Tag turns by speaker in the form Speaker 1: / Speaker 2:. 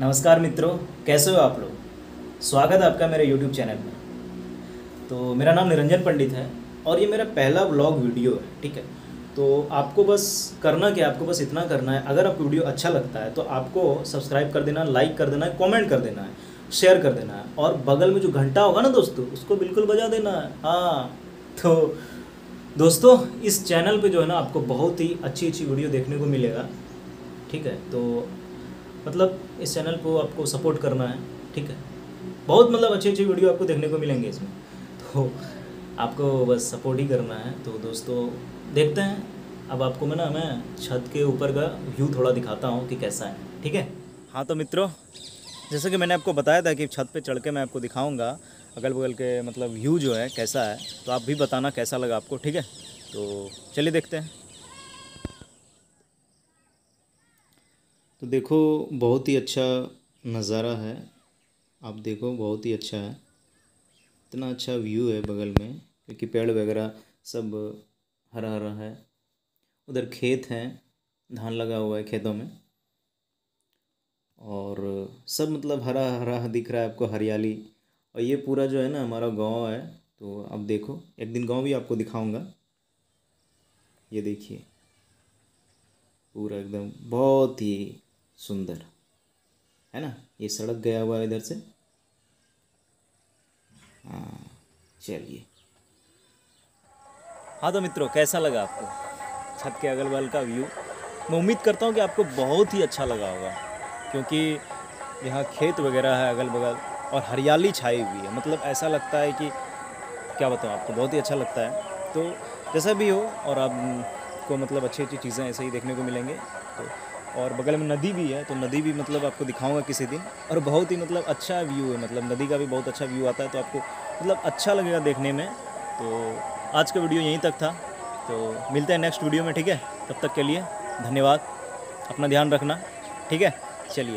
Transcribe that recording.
Speaker 1: नमस्कार मित्रों, कैसे हो आप लोग? स्वागत है आपका मेरे यूट्यूब चैनल में तो मेरा नाम निरंजन पंडित है और ये मेरा पहला व्लॉग वीडियो है, ठीक है? तो आपको बस करना क्या, आपको बस इतना करना है। अगर आपको वीडियो अच्छा लगता है तो आपको सब्सक्राइब कर देना लाइक कर देना है कॉमेंट कर देना है शेयर कर देना। है और बगल में जो घंटा होगा ना दोस्तों, उसको बिल्कुल बजा देना। है हाँ तो दोस्तों, इस चैनल पे जो है ना, आपको बहुत ही अच्छी अच्छी वीडियो देखने को मिलेगा, ठीक है? तो मतलब इस चैनल को आपको सपोर्ट करना है, ठीक है? बहुत मतलब अच्छी अच्छी वीडियो आपको देखने को मिलेंगे इसमें। तो आपको बस सपोर्ट ही करना है। तो दोस्तों, देखते हैं। अब आपको मैं ना, मैं छत के ऊपर का व्यू थोड़ा दिखाता हूँ कि कैसा है, ठीक है? हाँ तो मित्रों, जैसे कि मैंने आपको बताया था कि छत पे चढ़ के मैं आपको दिखाऊँगा अगल बगल के मतलब व्यू जो है, कैसा है तो आप भी बताना कैसा लगा आपको, ठीक है? तो चलिए देखते हैं। तो देखो, बहुत ही अच्छा नज़ारा है। आप देखो, बहुत ही अच्छा है। इतना अच्छा व्यू है बगल में, क्योंकि पेड़ वगैरह सब हरा हरा है। उधर खेत हैं, धान लगा हुआ है खेतों में। और सब मतलब हरा हरा दिख रहा है आपको, हरियाली। और ये पूरा जो है ना, हमारा गाँव है तो आप देखो। एक दिन गाँव भी आपको दिखाऊँगा। ये देखिए। पूरा एकदम, बहुत ही सुंदर। है ना? ये सड़क गया हुआ है इधर से। हाँ चलिए। हाँ तो मित्रों, कैसा लगा आपको? छत के अगल बगल का व्यू। मैं उम्मीद करता हूँ कि आपको बहुत ही अच्छा लगा होगा, क्योंकि यहाँ खेत वगैरह है अगल बगल और हरियाली छाई हुई है। मतलब ऐसा लगता है कि, क्या बताऊँ, आपको बहुत ही अच्छा लगता है। तो जैसा भी हो और आपको मतलब अच्छी अच्छी चीज़ें ऐसे ही देखने को मिलेंगे तो और बगल में नदी भी है तो नदी भी मतलब आपको दिखाऊँगा किसी दिन। और बहुत ही मतलब अच्छा व्यू है मतलब नदी का भी बहुत अच्छा व्यू आता है तो आपको मतलब अच्छा लगेगा देखने में। तो आज का वीडियो यहीं तक था। तो मिलते हैं नेक्स्ट वीडियो में, ठीक है? तब तक के लिए धन्यवाद। अपना ध्यान रखना, ठीक है? चलिए।